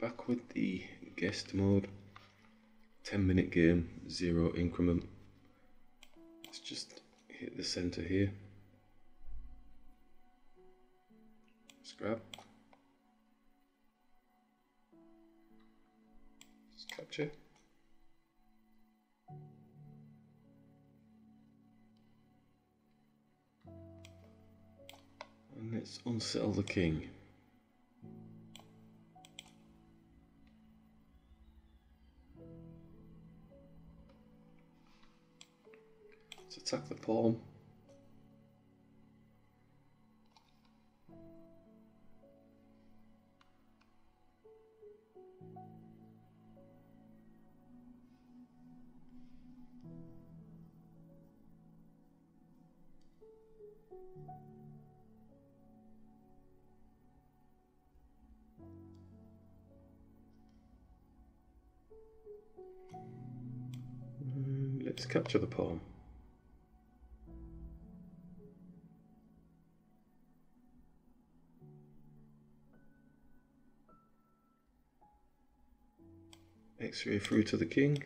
back with the guest mode. 10 minute game, zero increment. Let's just hit the center here. Scrap. Just capture. And let's unsettle the king. Attack the pawn. Mm, let's capture the pawn. X-ray through to the king.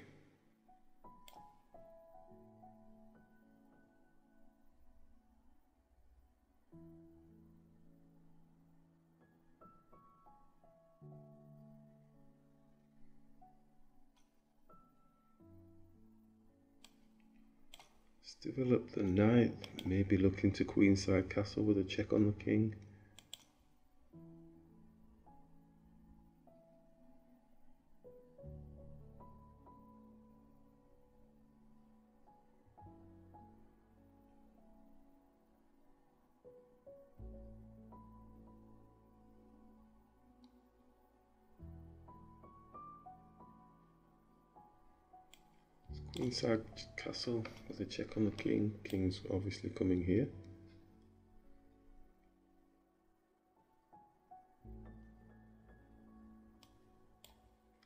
Develop the knight, maybe look into queenside castle with a check on the king. Queenside castle with a check on the king. King's obviously coming here.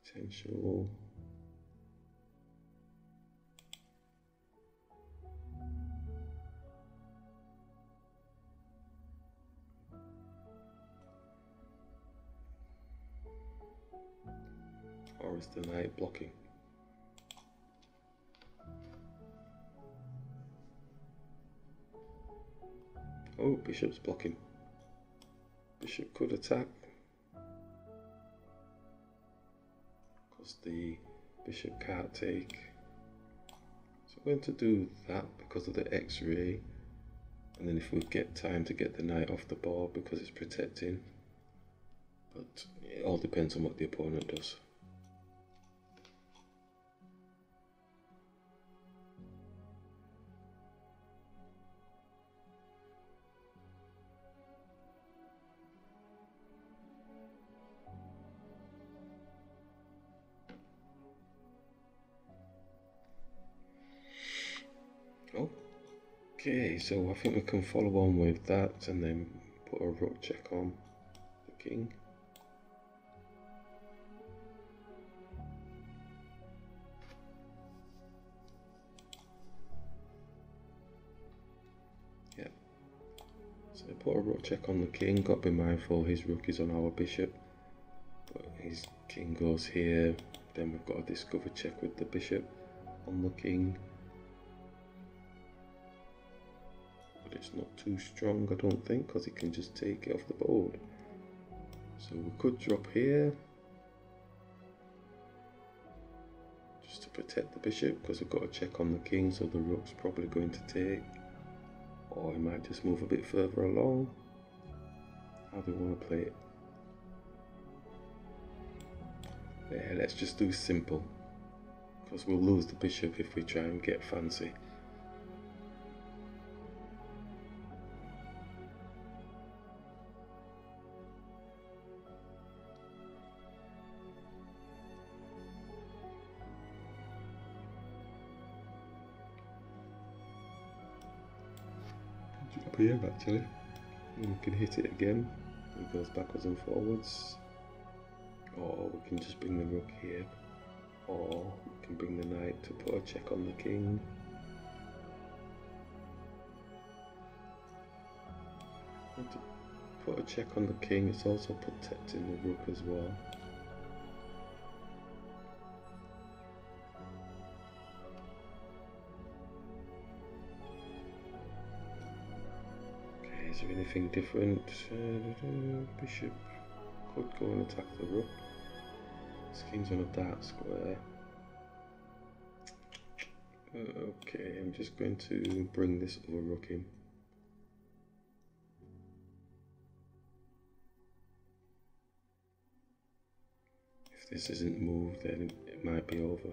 Potential. Or is the knight blocking? Oh, bishop's blocking. Bishop could attack. Because the bishop can't take. So I'm going to do that because of the x-ray. And then if we get time to get the knight off the board because it's protecting. But it all depends on what the opponent does. Okay, so I think we can follow on with that and then put a rook check on the king. Yeah. So put a rook check on the king, got to be mindful his rook is on our bishop. But his king goes here, then we've got a discover check with the bishop on the king. It's not too strong I don't think because it can just take it off the board. So we could drop here. Just to protect the bishop because we've got to check on the king so the rook's probably going to take. Or he might just move a bit further along. How do we want to play it? Yeah let's just do simple. Because we'll lose the bishop if we try and get fancy here actually. And we can hit it again. It goes backwards and forwards. Or we can just bring the rook here. Or we can bring the knight to put a check on the king. And to put a check on the king it's also protecting the rook as well anything different? Uh, bishop could go and attack the rook. This king's on a dark square. Okay, I'm just going to bring this other rook in. If this isn't moved, then it might be over.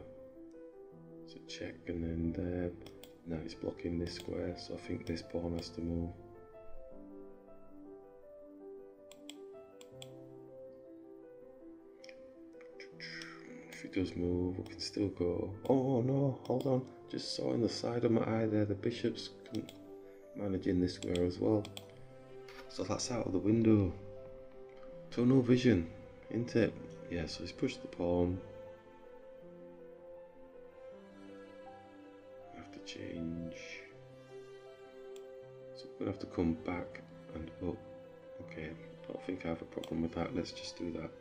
So check, and then there. Now it's blocking this square, so I think this pawn has to move. Does move, we can still go. Oh no, hold on. Just saw in the side of my eye there, the bishop's managing this square as well. So that's out of the window. Tunnel vision, isn't it? Yeah, so he's pushed the pawn. I have to change. So I'm gonna have to come back and up. Okay, I don't think I have a problem with that. Let's just do that.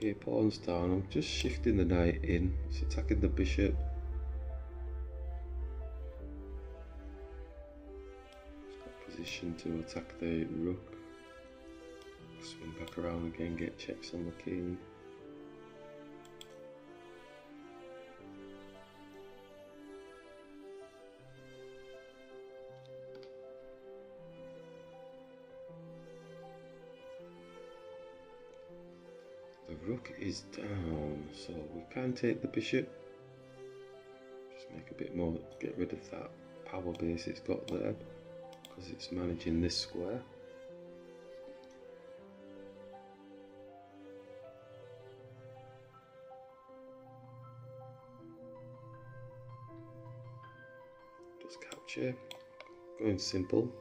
Okay, pawns down. I'm just shifting the knight in. It's attacking the bishop. It's got position to attack the rook. Swing back around again, get checks on the king. Rook is down, so we can take the bishop. Just make a bit more, get rid of that power base it's got there, because it's managing this square. Just capture, going simple.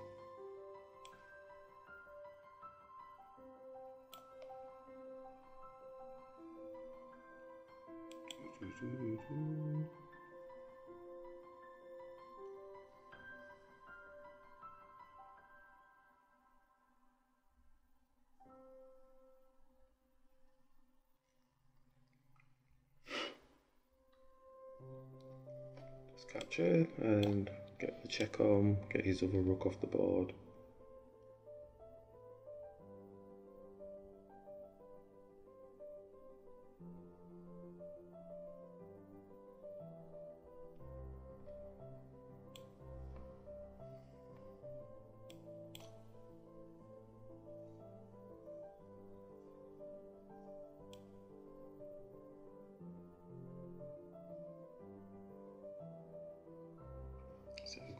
Just capture and get the check on, get his other rook off the board.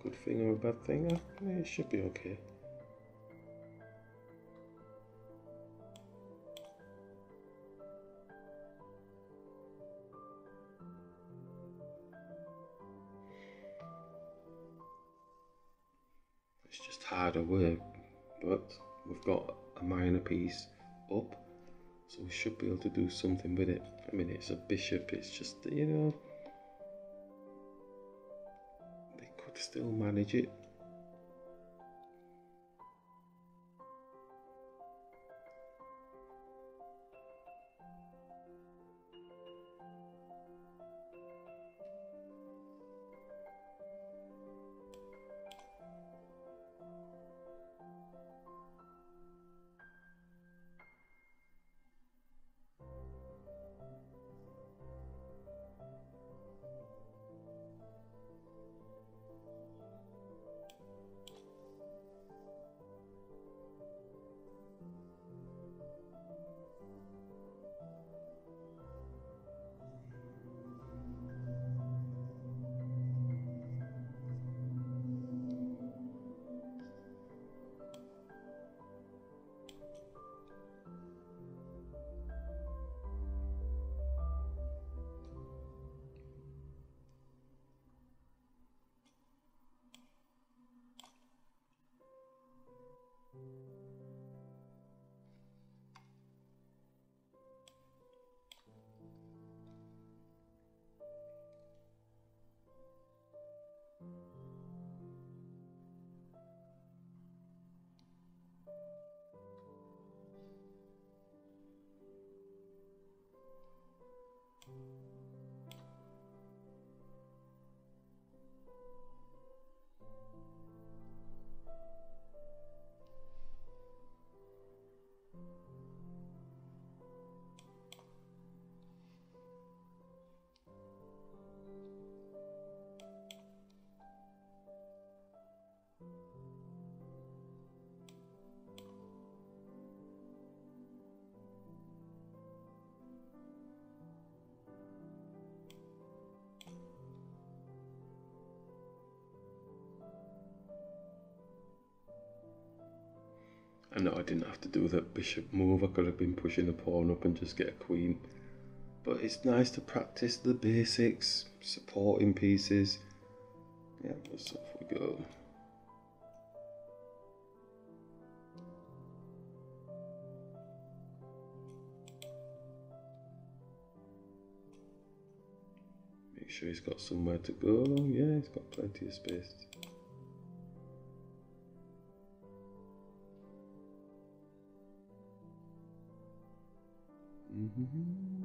Good thing or a bad thing? Uh, it should be okay. It's just harder work, but we've got a minor piece up, so we should be able to do something with it. I mean, it's a bishop, it's just, you know, still manage it I know I didn't have to do that bishop move. I could have been pushing the pawn up and just get a queen. But it's nice to practice the basics, supporting pieces. Yeah, so off we go. Make sure he's got somewhere to go. Yeah, he's got plenty of space. Mm-hmm.